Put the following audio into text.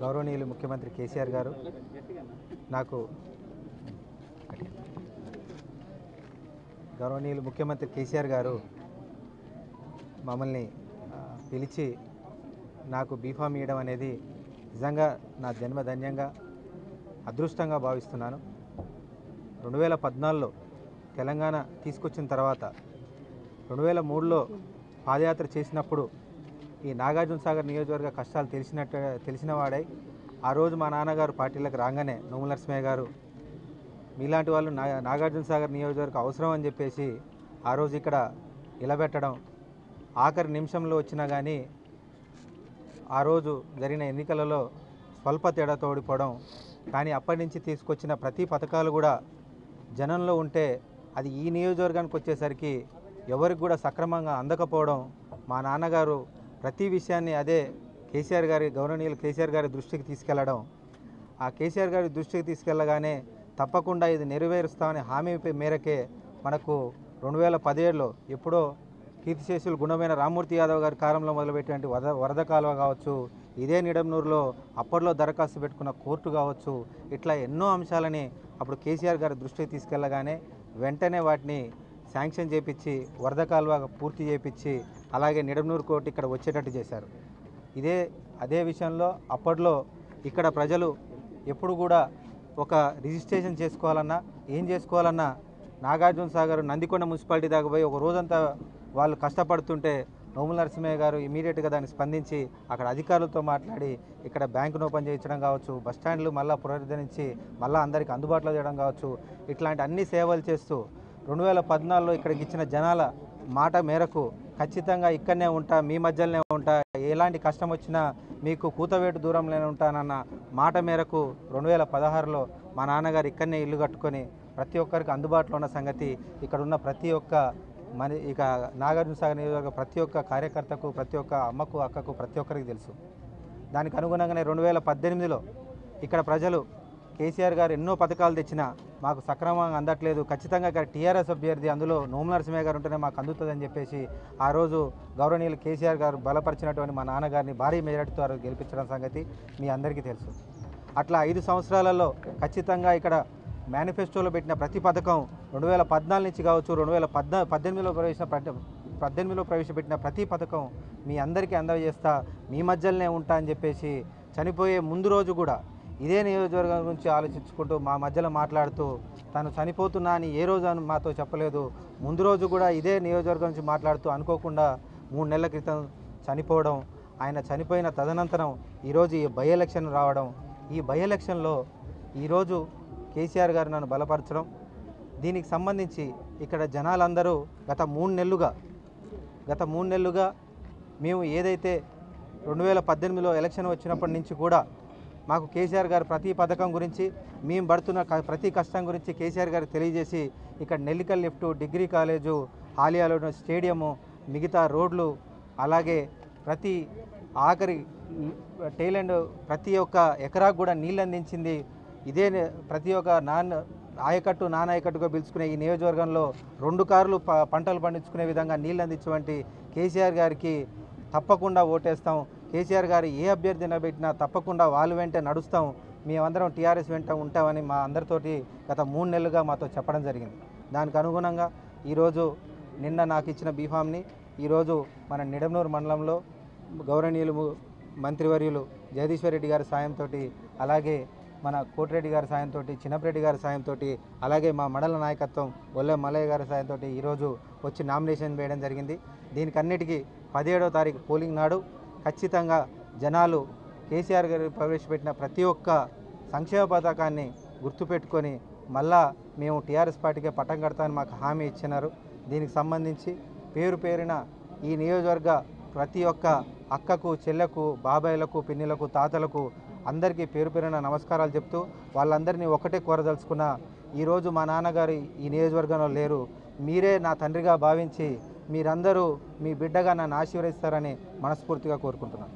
గౌరవనీయులు ముఖ్యమంత్రి కేసీఆర్ గారు నాకు గౌరవనీయులు ముఖ్యమంత్రి కేసీఆర్ గారు మమ్మల్ని పిలిచి నాకు బీఫామ్ ఇవ్వడం అనేది నిజంగా నా జన్మధన్యంగా అదృష్టంగా భావిస్తున్నాను. రెండు వేల పద్నాలుగులో తెలంగాణ తీసుకొచ్చిన తర్వాత రెండు వేల మూడులో పాదయాత్ర చేసినప్పుడు ఈ నాగార్జున సాగర్ నియోజకవర్గ కష్టాలు తెలిసినట్టు తెలిసిన వాడై ఆ రోజు మా నాన్నగారు పార్టీలకు రాగానే నోముల నరసింహయ్య గారు మీలాంటి వాళ్ళు నా నాగార్జున సాగర్ నియోజకవర్గ అవసరం అని చెప్పేసి ఆ రోజు ఇక్కడ నిలబెట్టడం ఆఖరి నిమిషంలో వచ్చినా కానీ ఆ రోజు జరిగిన ఎన్నికలలో స్వల్ప తేడాతో ఓడిపోవడం కానీ అప్పటి నుంచి తీసుకొచ్చిన ప్రతి పథకాలు కూడా జనంలో ఉంటే అది ఈ నియోజకవర్గానికి వచ్చేసరికి ఎవరికి కూడా సక్రమంగా అందకపోవడం మా నాన్నగారు ప్రతి విషయాన్ని అదే కేసీఆర్ గారి గౌరవనీయులు కేసీఆర్ గారి దృష్టికి తీసుకెళ్ళడం ఆ కేసీఆర్ గారి దృష్టికి తీసుకెళ్ళగానే తప్పకుండా ఇది నెరవేరుస్తామని హామీ మేరకే మనకు రెండు వేల పదిహేడులో ఎప్పుడో కీర్తిశేషులు గుణమైన రామ్మూర్తి యాదవ్ గారి కాలంలో మొదలుపెట్టినటువంటి వరద వరద కాలువ కావచ్చు ఇదే నిడమనూరులో అప్పట్లో దరఖాస్తు పెట్టుకున్న కోర్టు కావచ్చు ఇట్లా ఎన్నో అంశాలని అప్పుడు కేసీఆర్ గారి దృష్టికి తీసుకెళ్ళగానే వెంటనే వాటిని శాంక్షన్ చేపించి వరద కాలువ పూర్తి చేపించి అలాగే నిడమనూరు కోర్టు ఇక్కడ వచ్చేటట్టు చేశారు. ఇదే అదే విషయంలో అప్పట్లో ఇక్కడ ప్రజలు ఎప్పుడు కూడా ఒక రిజిస్ట్రేషన్ చేసుకోవాలన్నా ఏం చేసుకోవాలన్నా నాగార్జున సాగర్ నందికొండ మున్సిపాలిటీ దాకా పోయి ఒక రోజంతా వాళ్ళు కష్టపడుతుంటే నోముల నరసింహయ్య గారు ఇమీడియట్గా దాన్ని స్పందించి అక్కడ అధికారులతో మాట్లాడి ఇక్కడ బ్యాంకును ఓపెన్ చేయించడం కావచ్చు బస్ స్టాండ్లు మళ్ళీ పునరుద్ధరించి మళ్ళీ అందరికీ అందుబాటులో చేయడం కావచ్చు ఇట్లాంటి అన్ని సేవలు చేస్తూ రెండు వేల పద్నాలుగులో ఇక్కడికి ఇచ్చిన జనాల మాట మేరకు ఖచ్చితంగా ఇక్కడనే ఉంటా మీ మధ్యలోనే ఉంటా. ఎలాంటి కష్టం వచ్చినా మీకు కూతవేటు దూరంలోనే ఉంటానన్న మాట మేరకు రెండు వేల పదహారులో మా నాన్నగారు ఇక్కడనే ఇల్లు కట్టుకొని ప్రతి ఒక్కరికి అందుబాటులో ఉన్న సంగతి ఇక్కడ ఉన్న ప్రతి ఒక్క మరి ఇక నాగార్జున సాగర్ నియోజకవర్గ ప్రతి ఒక్క కార్యకర్తకు ప్రతి ఒక్క అమ్మకు అక్కకు ప్రతి ఒక్కరికి తెలుసు. దానికి అనుగుణంగానే రెండు వేల పద్దెనిమిదిలో ఇక్కడ ప్రజలు కేసీఆర్ గారు ఎన్నో పథకాలు తెచ్చినా మాకు సక్రమంగా అందట్లేదు. ఖచ్చితంగా ఇక్కడ టీఆర్ఎస్ అభ్యర్థి అందులో నోముల నరసింహయ్య గారు ఉంటేనే మాకు అందుతుందని చెప్పేసి ఆ రోజు గౌరవనీయులు కేసీఆర్ గారు బలపరిచినటువంటి మా నాన్నగారిని భారీ మెజార్టీతో గెలిపించడం సంగతి మీ అందరికీ తెలుసు. అట్లా ఐదు సంవత్సరాలలో ఖచ్చితంగా ఇక్కడ మేనిఫెస్టోలో పెట్టిన ప్రతి పథకం రెండు వేల పద్నాలుగు నుంచి కావచ్చు రెండు వేల పద్నా పద్దెనిమిదిలో ప్రవేశ పద్దెనిమిదిలో ప్రవేశపెట్టిన ప్రతి పథకం మీ అందరికీ అందజేస్తా మీ మధ్యలోనే ఉంటా అని చెప్పేసి చనిపోయే ముందు రోజు కూడా ఇదే నియోజకవర్గం గురించి ఆలోచించుకుంటూ మా మధ్యలో మాట్లాడుతూ తను చనిపోతున్నా అని ఏ రోజు అని మాతో చెప్పలేదు. ముందు రోజు కూడా ఇదే నియోజకవర్గం నుంచి మాట్లాడుతూ అనుకోకుండా మూడు నెలల క్రితం చనిపోవడం ఆయన చనిపోయిన తదనంతరం ఈరోజు ఈ బై ఎలక్షన్ రావడం ఈ బై ఎలక్షన్లో ఈరోజు కేసీఆర్ గారు నన్ను బలపరచడం దీనికి సంబంధించి ఇక్కడ జనాలందరూ గత మూడు నెలలుగా గత మూడు నెలలుగా మేము ఏదైతే రెండు వేల పద్దెనిమిదిలో ఎలక్షన్ వచ్చినప్పటి నుంచి కూడా మాకు కేసీఆర్ గారు ప్రతి పథకం గురించి మేము పడుతున్న క- ప్రతి కష్టం గురించి కేసీఆర్ గారికి తెలియజేసి ఇక్కడ నెల్లికల్ లిఫ్ట్ డిగ్రీ కాలేజు ఆలియాలో స్టేడియము మిగతా రోడ్లు అలాగే ప్రతి ఆఖరి టైలెండ్ ప్రతి ఒక్క ఎకరాకు కూడా నీళ్ళు అందించింది. ఇదే ప్రతి ఒక్క నాన్న ఆయకట్టు నానాయకట్టుగా పిలుచుకునే ఈ నియోజకవర్గంలో రెండు కార్లు ప- పంటలు పండించుకునే విధంగా నీళ్ళు అందించేవంటి కేసీఆర్ గారికి తప్పకుండా ఓటేస్తాం. కేసీఆర్ గారు ఏ అభ్యర్థి నిలబెట్టినా తప్పకుండా వాళ్ళు వెంటే నడుస్తాం. మేమందరం టీఆర్ఎస్ వెంట ఉంటామని మా అందరితోటి గత మూడు నెలలుగా మాతో చెప్పడం జరిగింది. దానికి అనుగుణంగా ఈరోజు నిన్న నాకు ఇచ్చిన బీఫామ్ని ఈరోజు మన నిడమనూరు మండలంలో గౌరవనీయులు మంత్రివర్యులు జగదీశ్వర్ రెడ్డి గారి సాయంతో అలాగే మన కోటిరెడ్డి గారి సాయంతో చిన్నపరెడ్డి గారి సాయంతో అలాగే మా మండల నాయకత్వం ఒల్లె మల్లయ్య గారి సాయంతో ఈరోజు వచ్చి నామినేషన్ వేయడం జరిగింది. దీనికన్నిటికీ పదిహేడో తారీఖు పోలింగ్ నాడు ఖచ్చితంగా జనాలు కేసీఆర్ గారు ప్రవేశపెట్టిన ప్రతి ఒక్క సంక్షేమ పథకాన్ని గుర్తుపెట్టుకొని మళ్ళా మేము టీఆర్ఎస్ పార్టీకే పట్టం కడతామని మాకు హామీ ఇచ్చినారు. దీనికి సంబంధించి పేరు పేరిన ఈ నియోజకవర్గ ప్రతి ఒక్క అక్కకు చెల్లెకు బాబాయ్లకు పిన్నిలకు తాతలకు అందరికీ పేరు పేరున నమస్కారాలు చెప్తూ వాళ్ళందరినీ ఒకటే కోరదలుచుకున్న ఈరోజు మా నాన్నగారు ఈ నియోజకవర్గంలో లేరు. మీరే నా తండ్రిగా భావించి మీరందరూ మీ బిడ్డగా నన్ను ఆశీర్వదిస్తారని మనస్ఫూర్తిగా కోరుకుంటున్నాను.